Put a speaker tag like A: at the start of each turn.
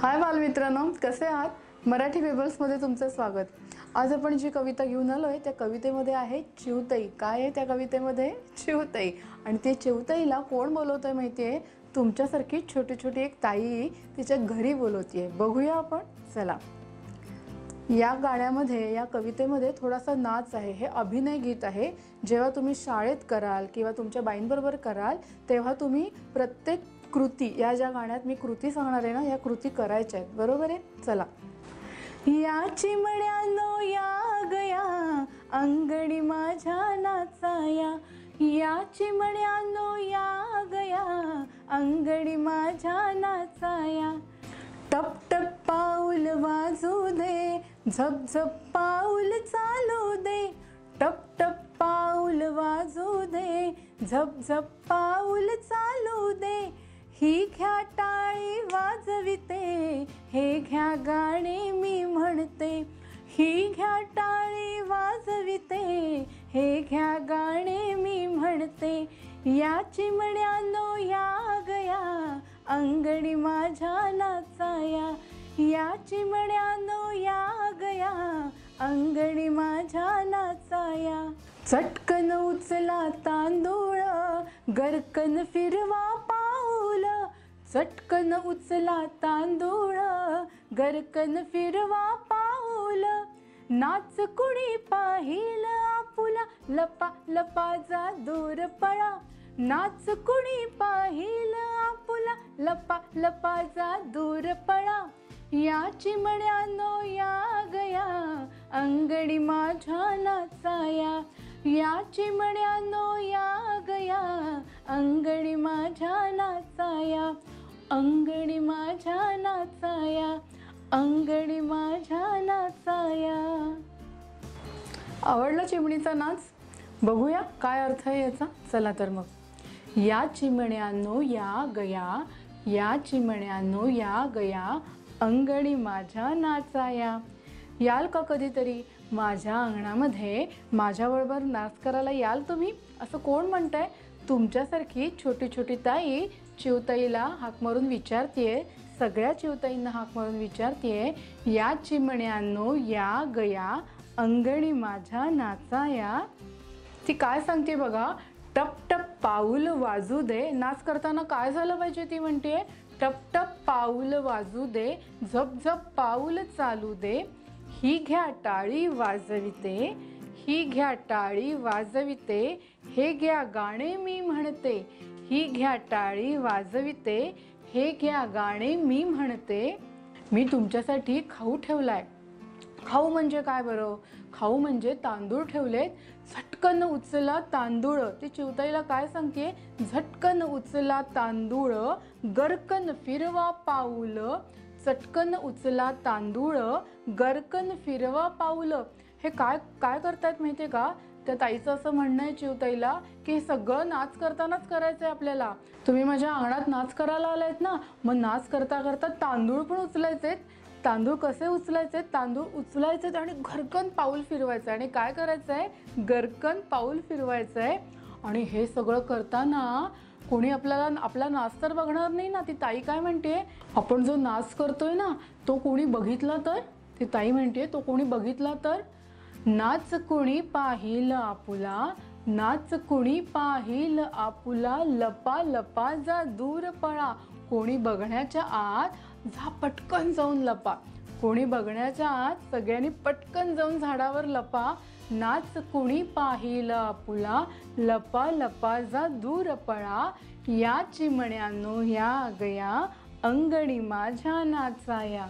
A: हाय बालमित्रांनो कसे आहात? मराठी पेपर्समध्ये तुमचं स्वागत. आज आपण जी कविता घेऊन आलो आहे त्या कवितेमध्ये आहे चिवताई. काय आहे त्या कवितेमध्ये? चिवताई. आणि ते चिवताईला कोण बोलवतं आहे माहिती आहे तुमच्यासारखी छोटी छोटी एक ताई तिच्या घरी बोलवते बघूया आपण. चला. या गाण्यामध्ये या कवितेमध्ये थोडासा नाच आहे. हे अभिनय गीत आहे. जेव्हा तुम्ही शाळेत कराल किंवा तुमच्या बाईंबरोबर कराल तेव्हा तुम्ही प्रत्येक कृती या ज्या गाण्यात मी कृती सांगणार आहे ना या कृती करायच्या आहेत. बरोबर आहे? चला. या चिमण्यानो या गया अंगणी माझ्या नाचाया या. चिमण्यानो या गया अंगणी माझ्या नाचाया टप टप पाऊल वाजू दे झप झप पाऊल चालू दे. टप टप पाऊल वाजू दे झप झप पाऊल चालू दे. ही घ्या टाळी वाजविते हे घ्या गाणे मी म्हणते. ही घ्या टाळी वाजविते हे घ्या गाणे मी म्हणते. या चिमण्यानो या गया अंगणी माझ्या नाचाया. या चिमण्यानो या गया अंगणी माझ्या नाचाया. चटकन उचला तांदूळ गरकन फिरवा पा चटकन उचला तांदूळ गरकन फिरवा पाऊल. नाच कुणी पाहिल आपुला लपा लपा जा दूर पळा. नाच कुणी पाहिल आपुला लपा लपा जा दूर पळा. या चिमण्यानो या गया अंगडी माझ्या नाचाया. या चिमण्यानो या अंगणी माझ्या नाचाया अंगणी माझ्या नाचाया. आवडला चिमणीचा नाच? बघूया काय अर्थ आहे याचा. चला तर मग. या चिमण्यानो या गया या चिमण्यानो या गया अंगणी माझ्या नाचाया. याल का कधीतरी? माझ्या अंगणामध्ये माझ्याबरोबर नाच करायला याल तुम्ही? असं कोण म्हणतंय? तुमच्यासारखी छोटी छोटी ताई चिवताईला हाक मारून विचारतीये सगळ्या चिवताईंना हाक मारून विचारतीये या चिमण्यांनो या गया अंगणी माझ्या नाचाया. ती काय सांगते बघा टप टप पाऊल वाजू दे. नाच करताना काय झालं पाहिजे ती म्हणते टप टप पाऊल वाजू दे झप झप पाऊल चालू दे. ही घ्या टाळी वाजविते. ही घ्या टाळी वाजविते हे घ्या गाणे मी म्हणते. ही घ्या टाळी वाजविते हे घ्या गाणे मी म्हणते. मी तुमच्यासाठी खाऊ ठेवलाय. खाऊ म्हणजे काय बरं? खाऊ म्हणजे तांदूळ ठेवलेत. झटकन उचला तांदूळ. ती चिवताईला काय सांगते? झटकन उचला तांदूळ गरकन फिरवा पाऊल. चटकन उचला तांदूळ गरकन फिरवा पाऊल. हे काय काय करतायत माहितीये का? त्या ताईचं असं म्हणणं आहे चिवताईला की हे सगळं नाच करतानाच करायचं आहे आपल्याला. तुम्ही माझ्या अंगणात नाच करायला आलायत ना? मग नाच करता करता तांदूळ पण उचलायचे तांदूळ कसे उचलायचे तांदूळ उचलायचे आणि घरकन पाऊल फिरवायचं आणि काय करायचं आहे गरकन पाऊल फिरवायचं आहे आणि हे सगळं करताना कोणी आपल्याला आपला नाच तर बघणार नाही ना. ती ताई काय म्हणते आपण जो नाच करतोय ना तो कोणी बघितला तर? ती ताई म्हणते तो कोणी बघितला तर? नाच कुणी पाहिल आपुला? नाच कुणी पाहिल आपुला? लपा लपा जा दूर पळा. कोणी बघण्याच्या आत जा पटकन जाऊन लपा. कोणी बघण्याच्या आत सगळ्यांनी पटकन जाऊन झाडावर लपा. नाच कुणी पाहिल आपुला? लपा लपा जा दूर पळा. या चिमण्यानो या गया. अंगणी माझ्या नाचाया.